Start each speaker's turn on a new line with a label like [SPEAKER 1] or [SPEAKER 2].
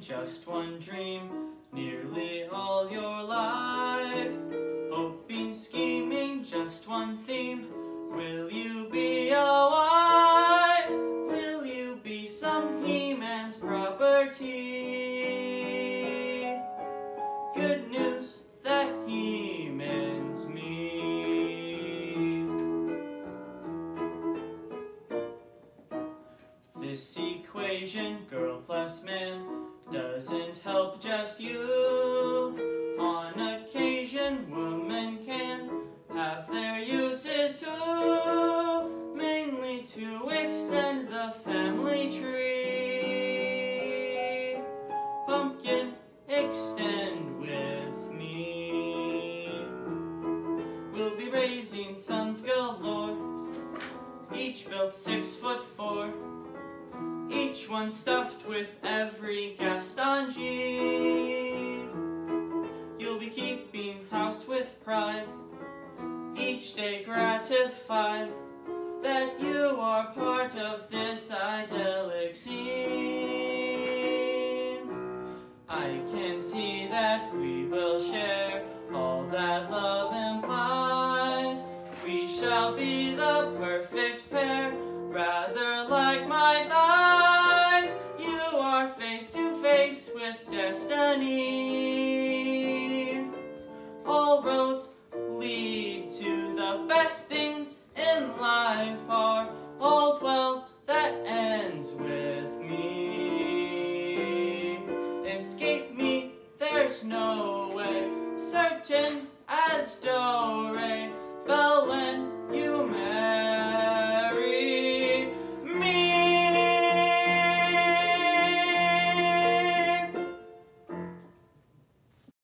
[SPEAKER 1] just one dream, nearly all your life. Hoping, scheming, just one theme, This equation, girl plus man, doesn't help just you. On occasion, women can have their uses too, mainly to extend the family tree. Pumpkin, extend with me. We'll be raising sons galore, each built six foot four. Each one stuffed with every Gaston G. You'll be keeping house with pride, each day gratified that you are part of this idyllic scene. I can see that we will share all that love implies. We shall be the perfect pair, rather life are all's well that ends with me. Escape me, there's no way. Searching.